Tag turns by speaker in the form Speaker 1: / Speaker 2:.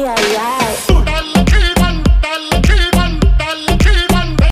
Speaker 1: yeah, yeah.